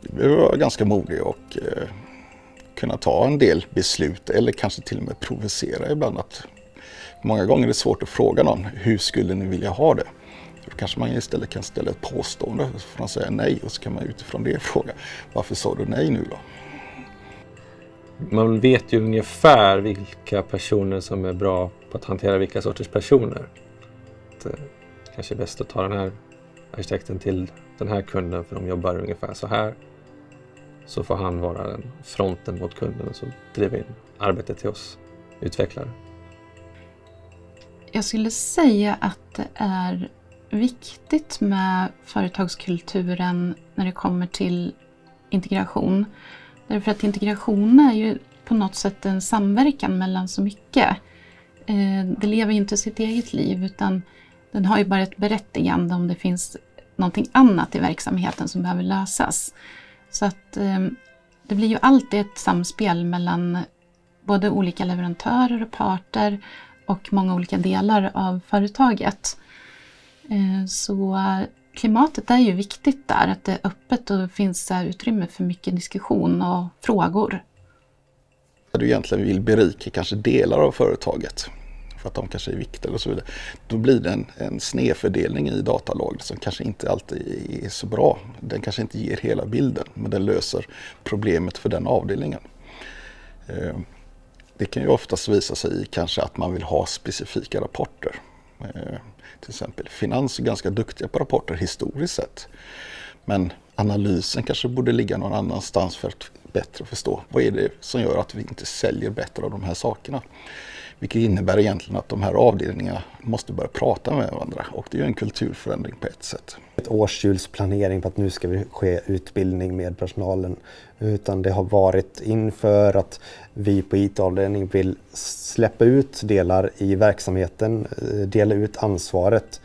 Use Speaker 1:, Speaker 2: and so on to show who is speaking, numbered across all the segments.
Speaker 1: Vi behöver vara ganska modiga och eh, kunna ta en del beslut eller kanske till och med provocera ibland. Att många gånger är det svårt att fråga någon, hur skulle ni vilja ha det? Då kanske man istället kan ställa ett påstående så får man säga nej och så kan man utifrån det fråga, varför sa du nej nu då?
Speaker 2: Man vet ju ungefär vilka personer som är bra på att hantera vilka sorters personer. Det eh, kanske är bäst att ta den här arkitekten till den här kunden för de jobbar ungefär så här. Så får han vara den fronten mot kunden och så driver in arbetet till oss utvecklare.
Speaker 3: Jag skulle säga att det är viktigt med företagskulturen när det kommer till integration. Därför att integration är ju på något sätt en samverkan mellan så mycket. Eh, det lever inte sitt eget liv utan den har ju bara ett berättigande om det finns någonting annat i verksamheten som behöver lösas. Så att eh, det blir ju alltid ett samspel mellan både olika leverantörer och parter och många olika delar av företaget. Eh, så klimatet är ju viktigt där, att det är öppet och finns utrymme för mycket diskussion och frågor.
Speaker 1: Du egentligen vill berika kanske delar av företaget för att de kanske är viktiga och så vidare. Då blir det en, en snedfördelning i datalagret som kanske inte alltid är så bra. Den kanske inte ger hela bilden men den löser problemet för den avdelningen. Eh, det kan ju oftast visa sig i kanske att man vill ha specifika rapporter. Eh, till exempel finans är ganska duktiga på rapporter historiskt sett. Men analysen kanske borde ligga någon annanstans för att bättre förstå vad är det som gör att vi inte säljer bättre av de här sakerna. Vilket innebär egentligen att de här avdelningarna måste börja prata med varandra. Och det är ju en kulturförändring på ett sätt.
Speaker 4: Ett årshjulsplanering på att nu ska vi ske utbildning med personalen. Utan det har varit inför att vi på IT-avdelningen vill släppa ut delar i verksamheten, eh, dela ut ansvaret.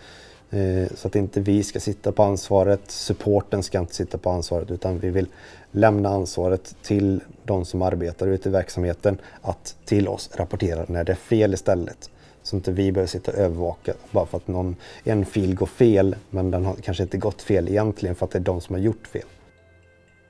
Speaker 4: Eh, så att inte vi ska sitta på ansvaret, supporten ska inte sitta på ansvaret utan vi vill lämna ansvaret till de som arbetar ute i verksamheten att till oss rapportera när det är fel istället. Så inte vi behöver sitta och övervaka bara för att någon, en fil går fel men den har kanske inte gått fel egentligen för att det är de som har gjort fel.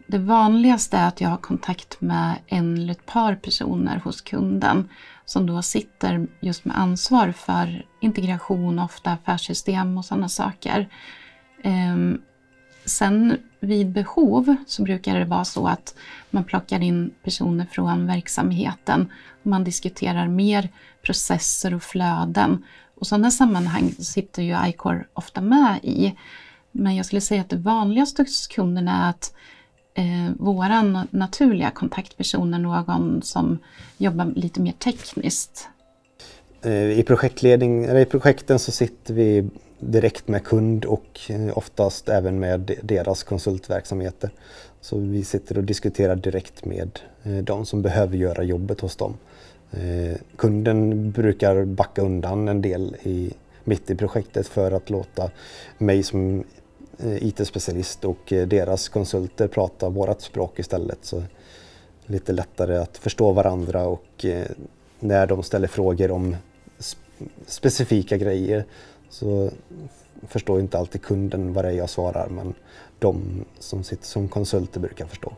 Speaker 3: Det vanligaste är att jag har kontakt med en eller ett par personer hos kunden som då sitter just med ansvar för integration, ofta affärssystem och sådana saker. Ehm, Sen vid behov så brukar det vara så att man plockar in personer från verksamheten och man diskuterar mer processer och flöden. Och sådana sammanhang sitter ju iCore ofta med i. Men jag skulle säga att det vanligaste hos kunderna är att eh, våran naturliga kontaktperson är någon som jobbar lite mer tekniskt.
Speaker 4: Eh, I, projektledning, eller I projekten så sitter vi direkt med kund och eh, oftast även med deras konsultverksamheter. Så vi sitter och diskuterar direkt med eh, de som behöver göra jobbet hos dem. Eh, kunden brukar backa undan en del i, mitt i projektet för att låta mig som IT-specialist och deras konsulter prata vårt språk istället. Så lite lättare att förstå varandra och när de ställer frågor om specifika grejer så förstår inte alltid kunden vad det är jag svarar men de som sitter som konsulter brukar förstå.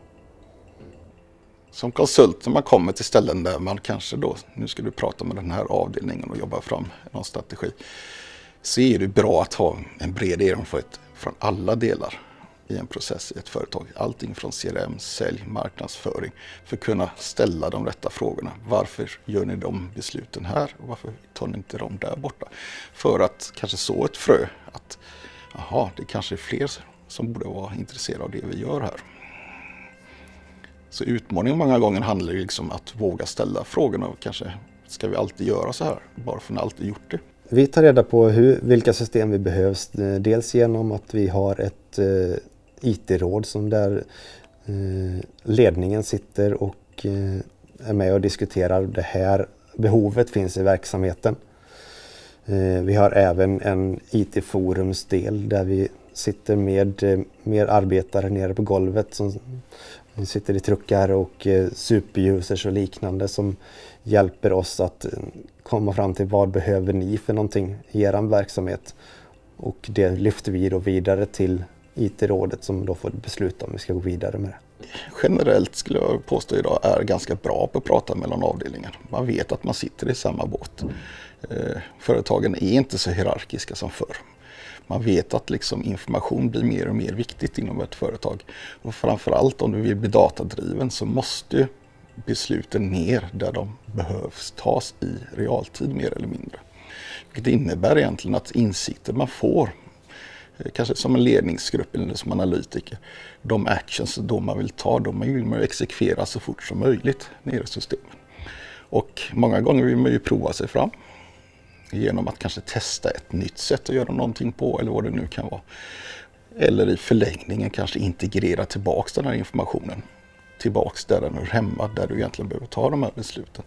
Speaker 1: Som konsult när man kommer till ställen där man kanske då, nu ska du prata med den här avdelningen och jobba fram någon strategi. Så är det bra att ha en bred erfarenhet från alla delar i en process i ett företag. Allting från CRM, sälj, marknadsföring för att kunna ställa de rätta frågorna. Varför gör ni de besluten här och varför tar ni inte dem där borta? För att kanske så ett frö att aha, det kanske är fler som borde vara intresserade av det vi gör här. Så utmaningen många gånger handlar ju liksom att våga ställa frågorna och kanske ska vi alltid göra så här bara för att ni alltid gjort det.
Speaker 4: Vi tar reda på hur, vilka system vi behövs. Eh, dels genom att vi har ett eh, IT-råd som där eh, ledningen sitter och eh, är med och diskuterar det här behovet finns i verksamheten. Eh, vi har även en IT-forumsdel där vi sitter med eh, mer arbetare nere på golvet som sitter i truckar och eh, superusers och liknande som hjälper oss att eh, komma fram till vad behöver ni för någonting i er verksamhet. Och det lyfter vi då vidare till IT-rådet som då får besluta om vi ska gå vidare med det.
Speaker 1: Generellt skulle jag påstå idag är ganska bra på att prata mellan avdelningar. Man vet att man sitter i samma båt. Eh, företagen är inte så hierarkiska som förr. Man vet att liksom information blir mer och mer viktigt inom ett företag. Och framförallt om du vill bli datadriven så måste besluten ner där de behövs tas i realtid mer eller mindre. Vilket innebär egentligen att insikter man får, Eh, kanske som en ledningsgrupp eller som analytiker, de actions då man vill ta, de vill man ju exekvera så fort som möjligt nere i systemet. Och många gånger vill man ju prova sig fram genom att kanske testa ett nytt sätt att göra någonting på eller vad det nu kan vara. Eller i förlängningen kanske integrera tillbaks den här informationen tillbaks där den hör hemma, där du egentligen behöver ta de här besluten.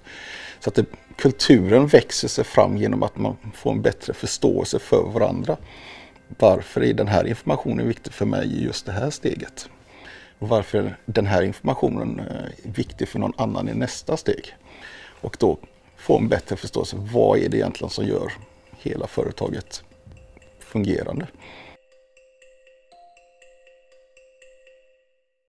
Speaker 1: Så att det, kulturen växer sig fram genom att man får en bättre förståelse för varandra. Varför är den här informationen viktig för mig i just det här steget? Och varför är den här informationen eh, viktig för någon annan i nästa steg? Och då få en bättre förståelse. Vad är det egentligen som gör hela företaget fungerande?